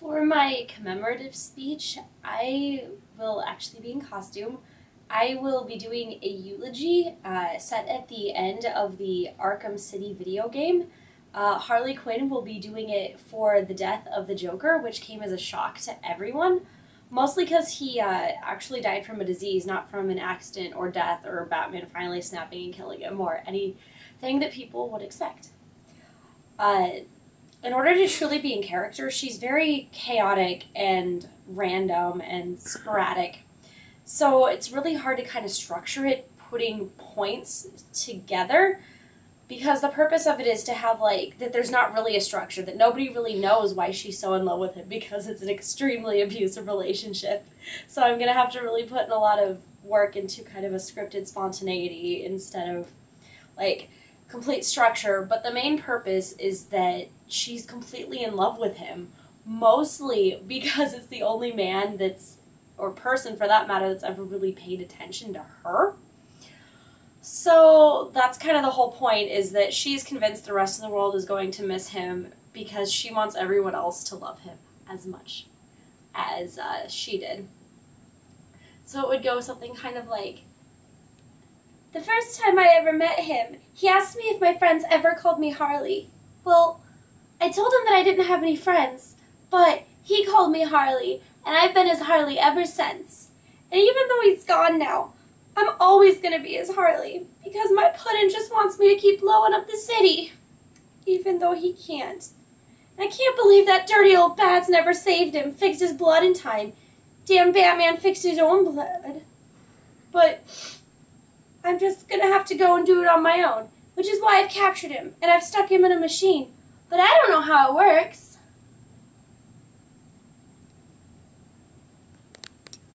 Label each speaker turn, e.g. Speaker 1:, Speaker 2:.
Speaker 1: For my commemorative speech, I will actually be in costume. I will be doing a eulogy uh, set at the end of the Arkham City video game. Uh, Harley Quinn will be doing it for the death of the Joker, which came as a shock to everyone. Mostly because he uh, actually died from a disease, not from an accident or death or Batman finally snapping and killing him or anything that people would expect. In order to truly be in character, she's very chaotic and random and sporadic. So it's really hard to kind of structure it, putting points together because the purpose of it is to have like that there's not really a structure that nobody really knows why she's so in love with him because it's an extremely abusive relationship so i'm going to have to really put in a lot of work into kind of a scripted spontaneity instead of like complete structure but the main purpose is that she's completely in love with him mostly because it's the only man that's or person for that matter that's ever really paid attention to her so that's kind of the whole point is that she's convinced the rest of the world is going to miss him because she wants everyone else to love him as much as uh, she did. So it would go something kind of like The first time I ever met him, he asked me if my friends ever called me Harley. Well, I told him that I didn't have any friends, but he called me Harley, and I've been his Harley ever since. And even though he's gone now, I'm always gonna be his Harley, because my puddin' just wants me to keep blowing up the city. Even though he can't. I can't believe that dirty old Bats never saved him, fixed his blood in time. Damn Batman fixed his own blood. But I'm just gonna have to go and do it on my own, which is why I've captured him, and I've stuck him in a machine. But I don't know how it works.